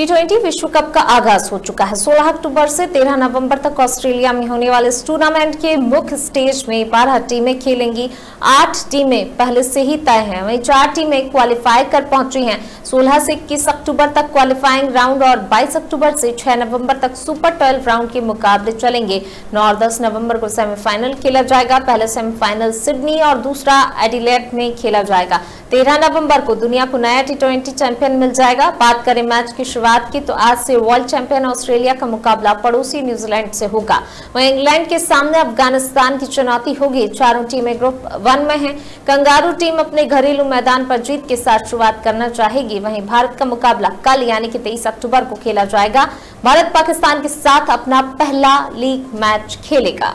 T विश्व cup का आगाज़ हो चुका है। 16 अक्टूबर से 13 नवंबर तक ऑस्ट्रेलिया में होने वाले इस टूर्नामेंट के मुख्य स्टेज में 12 टीमें खेलेंगी। आठ टीमें पहले से ही तय हैं। वहीं चार टीमें क्वालिफाई कर पहुँची हैं। 16 से 21 अक्टूबर तक क्वालिफाइंग राउंड और 22 अक्टूबर से 6 नवंबर तक सुपर ट्वेल्व राउंड के मुकाबले चलेंगे। नौ और दस नवंबर को सेमीफाइनल खेला जाएगा। पहले सेमीफाइनल सिडनी और दूसरा एडिलेट में खेला जाएगा। तेरह नवंबर को दुनिया को नया टी चैंपियन मिल जाएगा। बात करें मैच की शुरुआत की तो आज से वर्ल्ड चैंपियन ऑस्ट्रेलिया का मुकाबला पड़ोसी न्यूजीलैंड से होगा। वहीं इंग्लैंड के सामने अफ़गानिस्तान की चुनौती होगी। चारों टीमें ग्रुप वन में हैं। कंगारू टीम अपने घरेलू मैदान पर जीत के साथ शुरुआत करना चाहेगी। वहीं भारत का मुकाबला कल, यानी कि तेईस अक्टूबर को खेला जाएगा। भारत पाकिस्तान के साथ अपना पहला लीग मैच खेलेगा।